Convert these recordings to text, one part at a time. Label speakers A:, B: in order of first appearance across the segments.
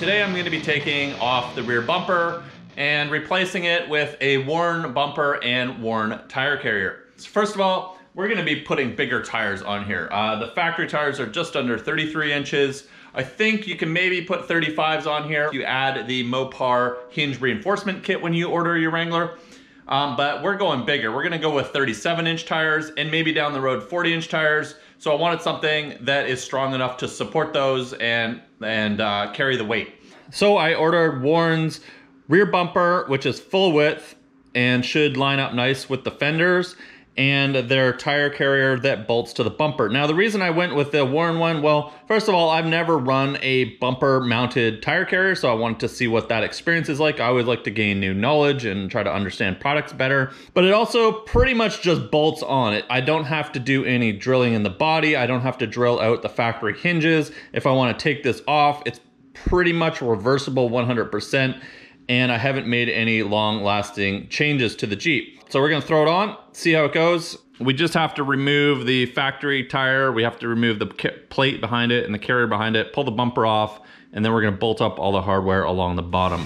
A: Today I'm going to be taking off the rear bumper and replacing it with a Warn bumper and Warn tire carrier. So first of all, we're going to be putting bigger tires on here. Uh, the factory tires are just under 33 inches. I think you can maybe put 35s on here. You add the Mopar hinge reinforcement kit when you order your Wrangler. Um, but we're going bigger. We're gonna go with 37 inch tires and maybe down the road 40 inch tires. So I wanted something that is strong enough to support those and, and uh, carry the weight. So I ordered Warn's rear bumper, which is full width and should line up nice with the fenders and their tire carrier that bolts to the bumper. Now, the reason I went with the Warn one, well, first of all, I've never run a bumper mounted tire carrier, so I wanted to see what that experience is like. I always like to gain new knowledge and try to understand products better, but it also pretty much just bolts on it. I don't have to do any drilling in the body. I don't have to drill out the factory hinges. If I wanna take this off, it's pretty much reversible 100%, and I haven't made any long lasting changes to the Jeep. So we're gonna throw it on, see how it goes. We just have to remove the factory tire. We have to remove the plate behind it and the carrier behind it, pull the bumper off, and then we're gonna bolt up all the hardware along the bottom.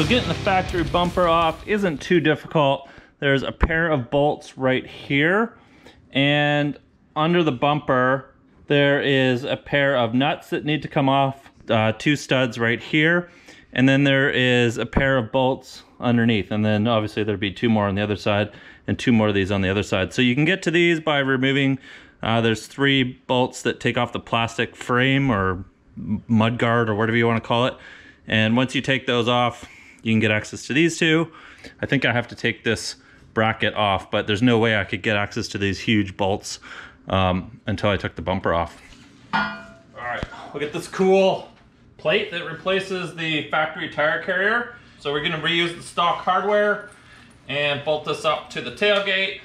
A: So getting the factory bumper off isn't too difficult. There's a pair of bolts right here. And under the bumper, there is a pair of nuts that need to come off, uh, two studs right here. And then there is a pair of bolts underneath. And then obviously there'd be two more on the other side and two more of these on the other side. So you can get to these by removing, uh, there's three bolts that take off the plastic frame or mud guard or whatever you want to call it. And once you take those off, you can get access to these two. I think I have to take this bracket off, but there's no way I could get access to these huge bolts um, until I took the bumper off. All right, look at this cool plate that replaces the factory tire carrier. So we're gonna reuse the stock hardware and bolt this up to the tailgate.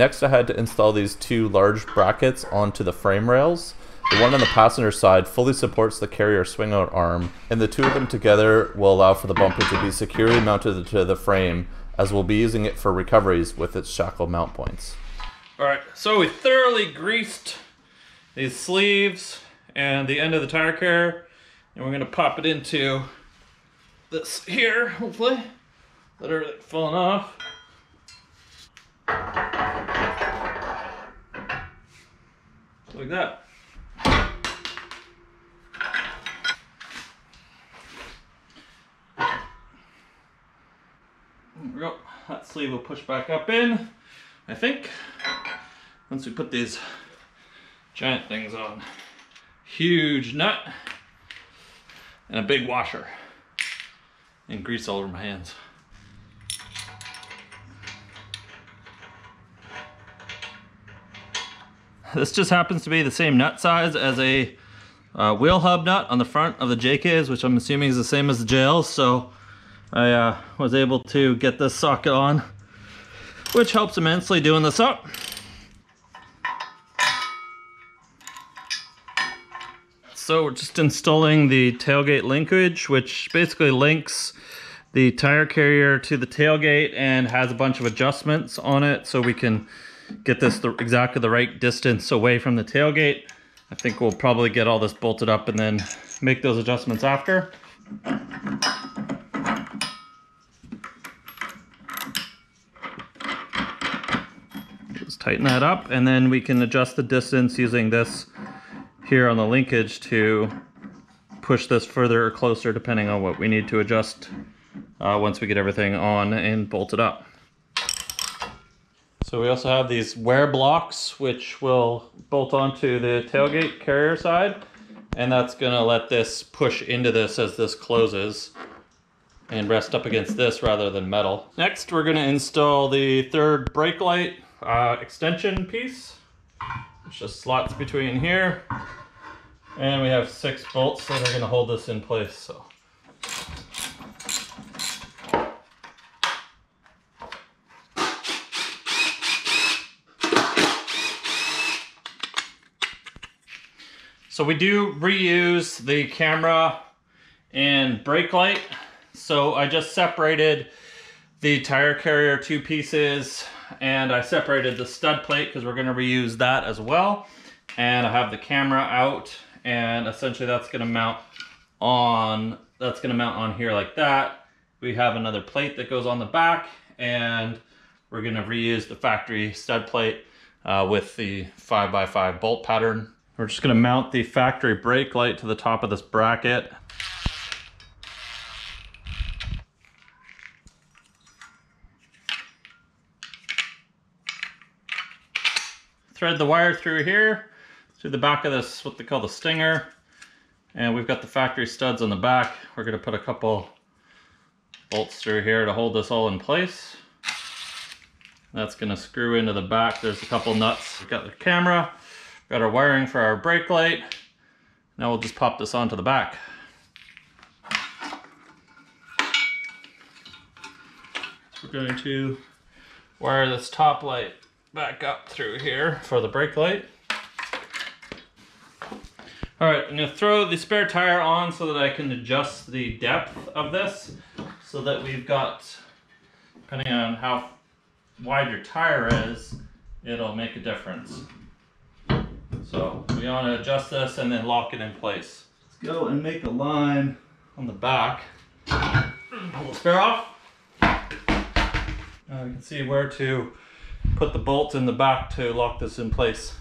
A: Next I had to install these two large brackets onto the frame rails. The one on the passenger side fully supports the carrier swing out arm, and the two of them together will allow for the bumper to be securely mounted to the frame, as we'll be using it for recoveries with its shackle mount points. Alright, so we thoroughly greased these sleeves and the end of the tire carrier, and we're going to pop it into this here, hopefully, that are falling off. Like that. There we go. That sleeve will push back up in. I think once we put these giant things on. Huge nut and a big washer and grease all over my hands. This just happens to be the same nut size as a uh, wheel hub nut on the front of the JKs, which I'm assuming is the same as the JLs. So I uh, was able to get this socket on, which helps immensely doing this up. So we're just installing the tailgate linkage, which basically links the tire carrier to the tailgate and has a bunch of adjustments on it so we can get this the, exactly the right distance away from the tailgate. I think we'll probably get all this bolted up and then make those adjustments after. Just tighten that up and then we can adjust the distance using this here on the linkage to push this further or closer depending on what we need to adjust uh, once we get everything on and bolted up. So we also have these wear blocks which will bolt onto the tailgate carrier side and that's going to let this push into this as this closes and rest up against this rather than metal. Next we're going to install the third brake light uh, extension piece, which just slots between here. And we have six bolts that are to hold this in place. So. So we do reuse the camera and brake light. So I just separated the tire carrier two pieces and I separated the stud plate because we're gonna reuse that as well. And I have the camera out and essentially that's gonna mount on, that's gonna mount on here like that. We have another plate that goes on the back and we're gonna reuse the factory stud plate uh, with the 5x5 bolt pattern. We're just gonna mount the factory brake light to the top of this bracket. Thread the wire through here, through the back of this, what they call the stinger. And we've got the factory studs on the back. We're gonna put a couple bolts through here to hold this all in place. That's gonna screw into the back. There's a couple nuts. We've got the camera, got our wiring for our brake light. Now we'll just pop this onto the back. We're going to wire this top light back up through here for the brake light. All right, I'm gonna throw the spare tire on so that I can adjust the depth of this so that we've got, depending on how wide your tire is, it'll make a difference. So we want to adjust this and then lock it in place. Let's go and make a line on the back. Pull the spare off. Uh, now you can see where to put the bolts in the back to lock this in place.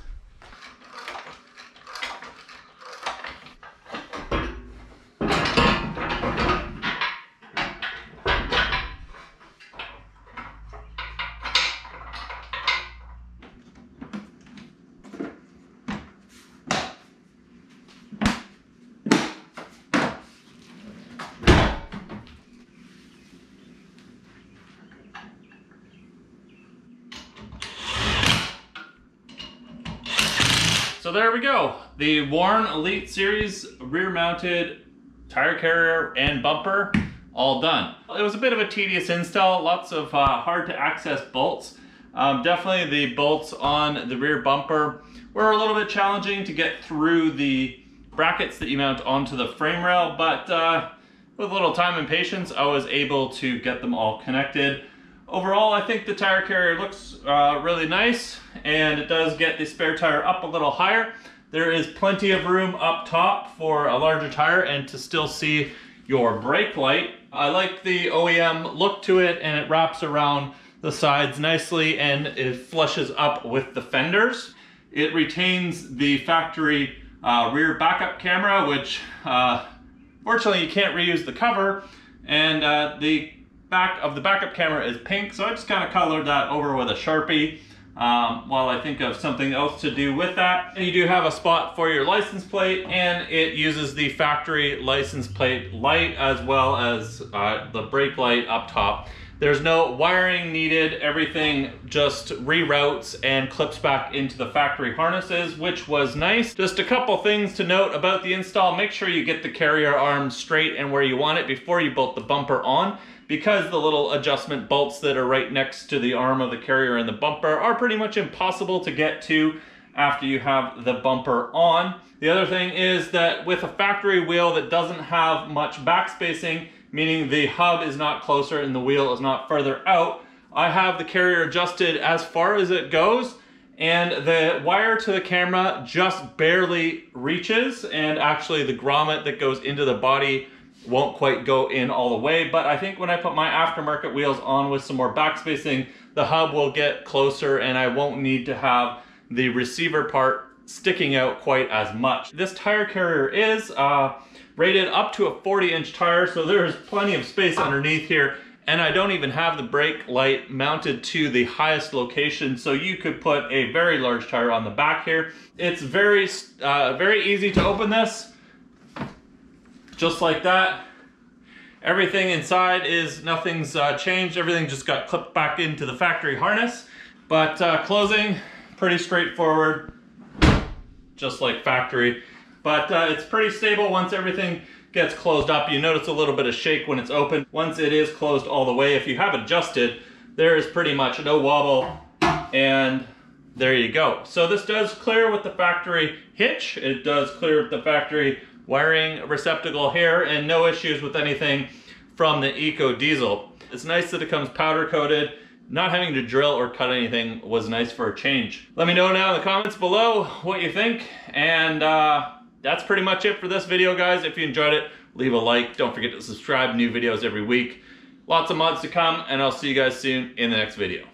A: So there we go. The Warn Elite Series rear mounted tire carrier and bumper all done. It was a bit of a tedious install, lots of uh, hard to access bolts. Um, definitely the bolts on the rear bumper were a little bit challenging to get through the brackets that you mount onto the frame rail, but uh, with a little time and patience, I was able to get them all connected. Overall, I think the tire carrier looks uh, really nice and it does get the spare tire up a little higher. There is plenty of room up top for a larger tire and to still see your brake light. I like the OEM look to it and it wraps around the sides nicely and it flushes up with the fenders. It retains the factory uh, rear backup camera, which uh, fortunately you can't reuse the cover. And uh, the back of the backup camera is pink, so I just kind of colored that over with a Sharpie um, while I think of something else to do with that. And you do have a spot for your license plate, and it uses the factory license plate light as well as uh, the brake light up top. There's no wiring needed, everything just reroutes and clips back into the factory harnesses, which was nice. Just a couple things to note about the install. Make sure you get the carrier arm straight and where you want it before you bolt the bumper on because the little adjustment bolts that are right next to the arm of the carrier and the bumper are pretty much impossible to get to after you have the bumper on. The other thing is that with a factory wheel that doesn't have much backspacing, meaning the hub is not closer and the wheel is not further out, I have the carrier adjusted as far as it goes and the wire to the camera just barely reaches and actually the grommet that goes into the body won't quite go in all the way, but I think when I put my aftermarket wheels on with some more back spacing, the hub will get closer and I won't need to have the receiver part sticking out quite as much. This tire carrier is uh, rated up to a 40 inch tire, so there's plenty of space underneath here and I don't even have the brake light mounted to the highest location, so you could put a very large tire on the back here. It's very, uh, very easy to open this just like that. Everything inside is, nothing's uh, changed. Everything just got clipped back into the factory harness. But uh, closing, pretty straightforward, just like factory. But uh, it's pretty stable once everything gets closed up. You notice a little bit of shake when it's open. Once it is closed all the way, if you have adjusted, there is pretty much no wobble and there you go. So this does clear with the factory hitch. It does clear with the factory wiring receptacle here and no issues with anything from the Eco Diesel. It's nice that it comes powder coated. Not having to drill or cut anything was nice for a change. Let me know now in the comments below what you think. And uh, that's pretty much it for this video, guys. If you enjoyed it, leave a like. Don't forget to subscribe. New videos every week. Lots of mods to come, and I'll see you guys soon in the next video.